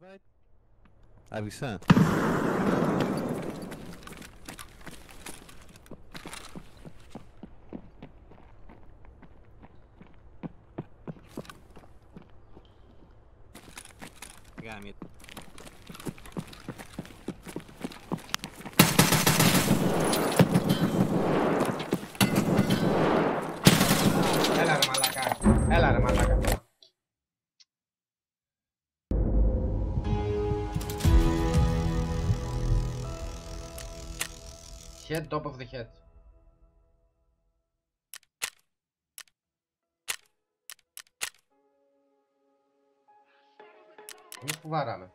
right? Avec ça. Got me. Ela era malaca. head, top of the head. Μην φοβάραμε.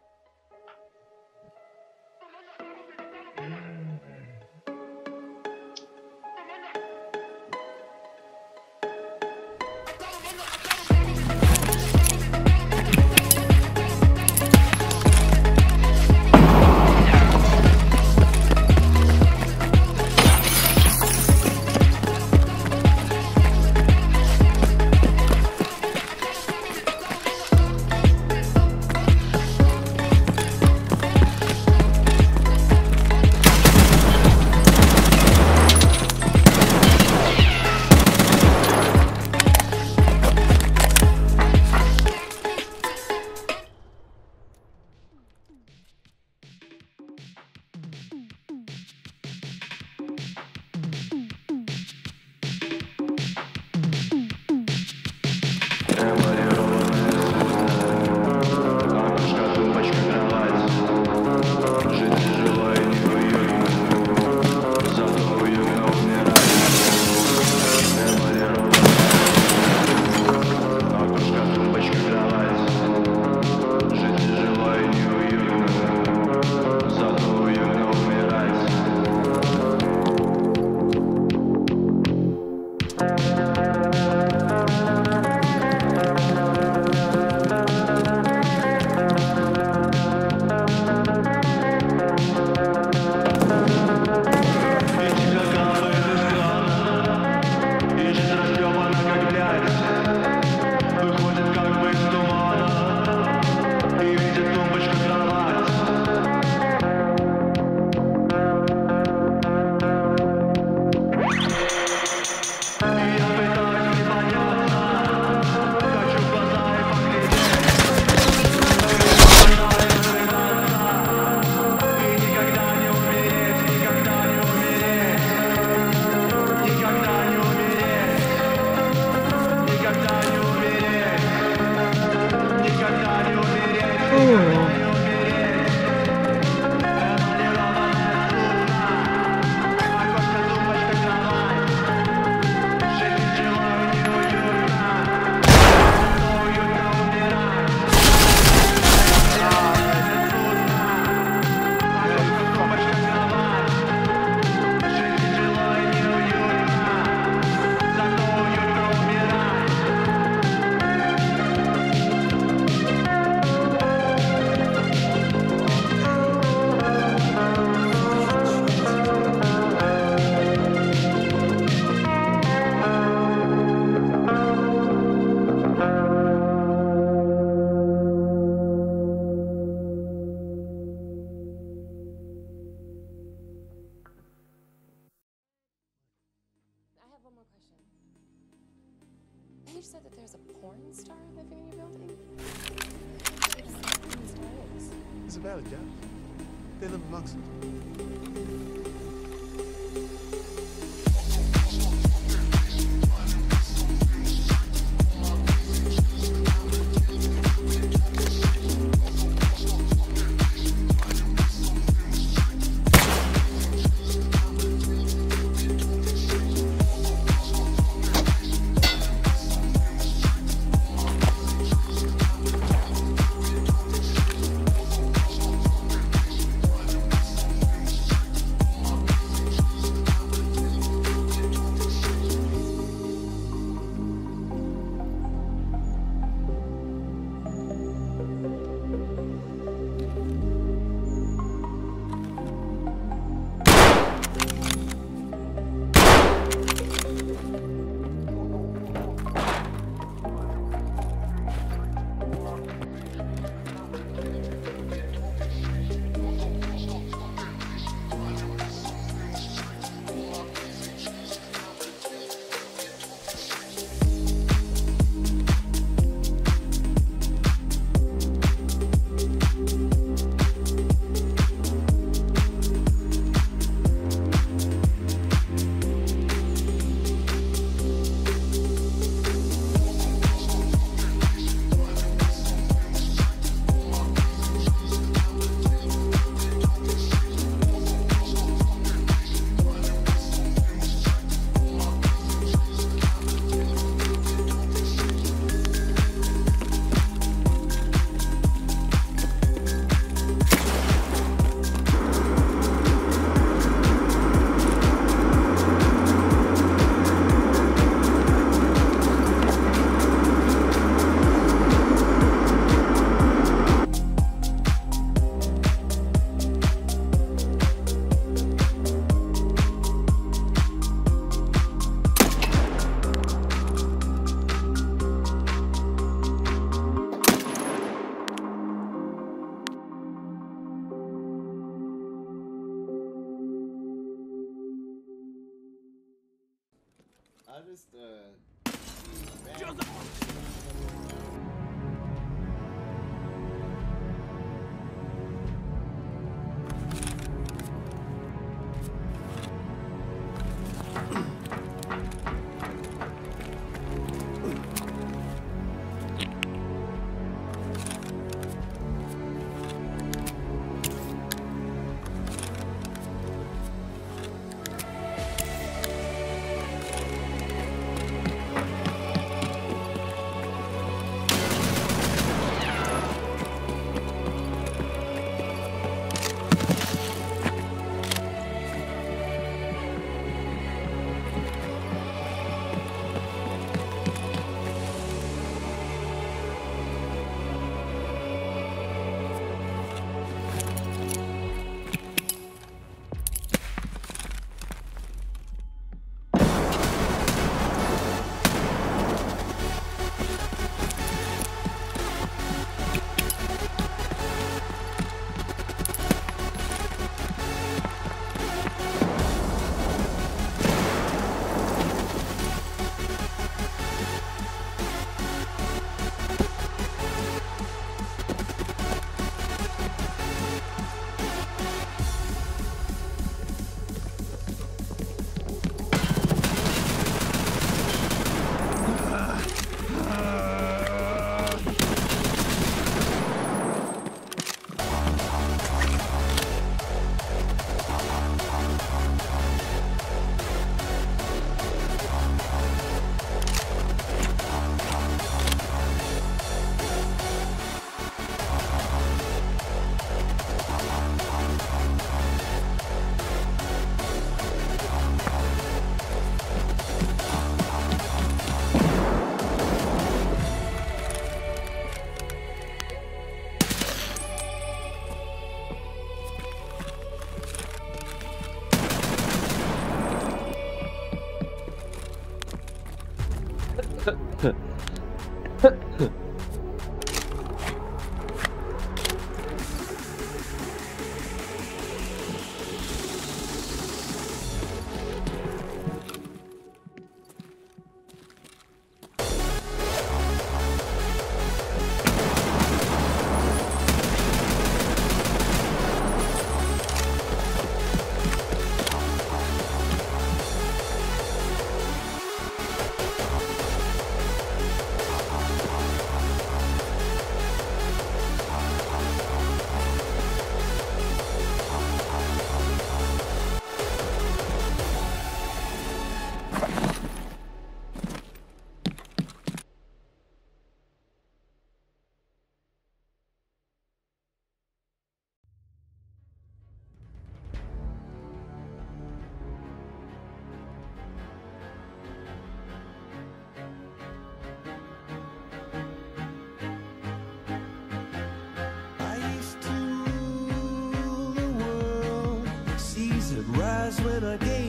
about. They live amongst us. Hottest uh, band. Would a when